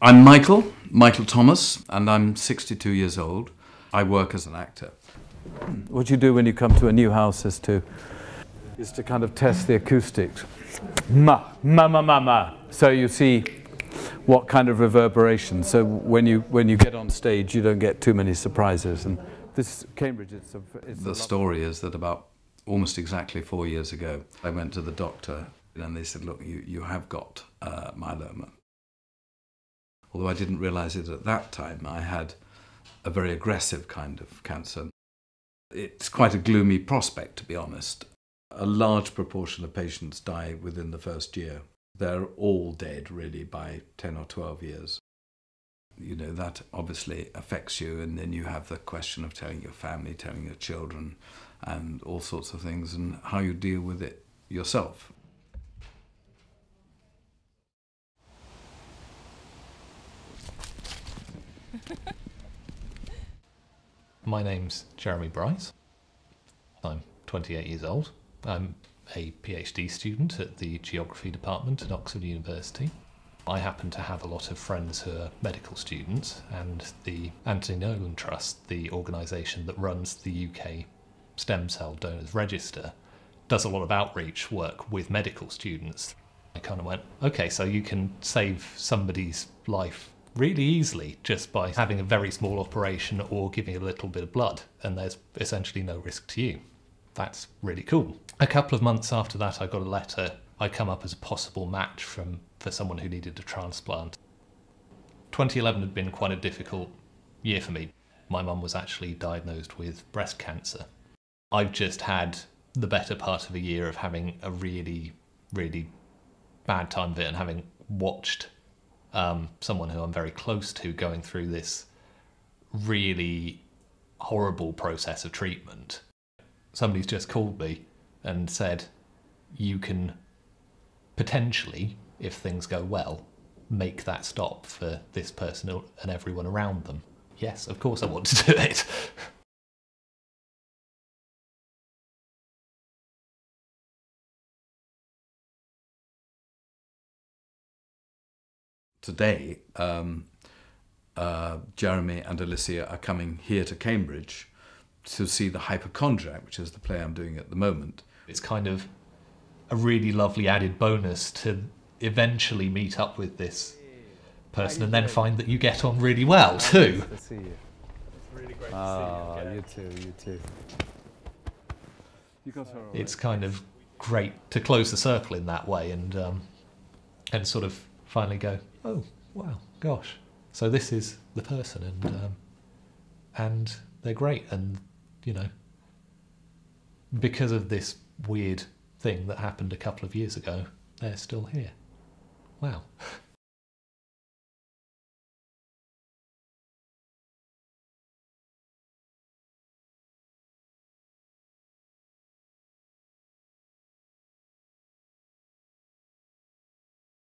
I'm Michael, Michael Thomas, and I'm 62 years old. I work as an actor. What you do when you come to a new house is to is to kind of test the acoustics. Ma, ma, ma, ma, ma. So you see what kind of reverberation. So when you when you get on stage, you don't get too many surprises. And this Cambridge, it's a. It's The a story is that about almost exactly four years ago, I went to the doctor and they said, Look, you, you have got uh, myeloma. Although I didn't realize it at that time, I had a very aggressive kind of cancer. It's quite a gloomy prospect, to be honest. A large proportion of patients die within the first year. They're all dead, really, by 10 or 12 years. You know, that obviously affects you, and then you have the question of telling your family, telling your children, and all sorts of things, and how you deal with it yourself. My name's Jeremy Bryce. I'm 28 years old. I'm a PhD student at the Geography Department at Oxford University. I happen to have a lot of friends who are medical students, and the Anthony Nolan Trust, the organisation that runs the UK Stem Cell Donors Register, does a lot of outreach work with medical students. I kind of went, okay, so you can save somebody's life really easily just by having a very small operation or giving a little bit of blood, and there's essentially no risk to you. That's really cool. A couple of months after that, I got a letter. I come up as a possible match from for someone who needed a transplant. 2011 had been quite a difficult year for me. My mum was actually diagnosed with breast cancer. I've just had the better part of a year of having a really, really bad time of it and having watched um, someone who I'm very close to going through this really horrible process of treatment. Somebody's just called me and said, You can potentially, if things go well, make that stop for this person and everyone around them. Yes, of course I want to do it. Today, um, uh, Jeremy and Alicia are coming here to Cambridge to see The Hypochondriac, which is the play I'm doing at the moment. it's kind of a really lovely added bonus to eventually meet up with this person and then find that you get on really well too. to see you. Ah, you too, you too. You got her all It's kind of great to close the circle in that way and um, and sort of finally go, oh wow, gosh. So this is the person and um, and they're great and you know because of this weird thing that happened a couple of years ago, they're still here. Wow.